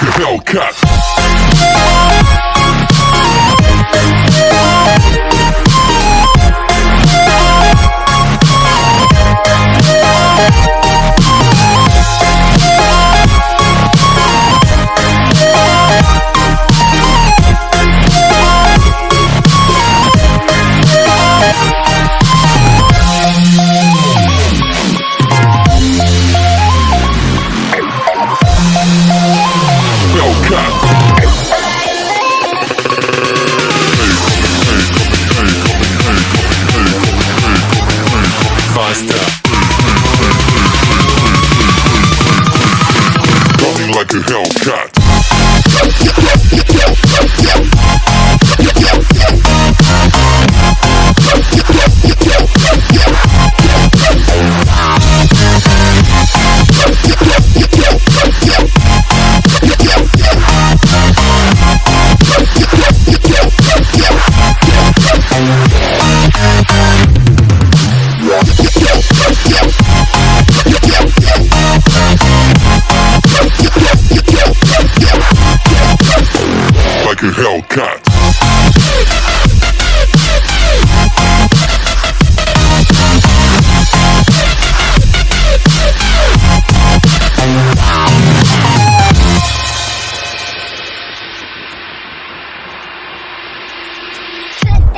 like a Hellcat. Like a Hellcat.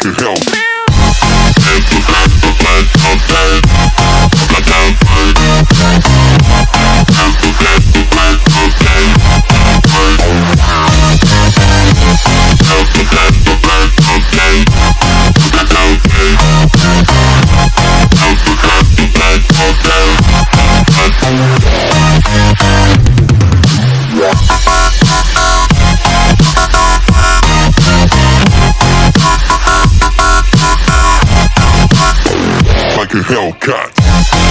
Coming like Hellcat.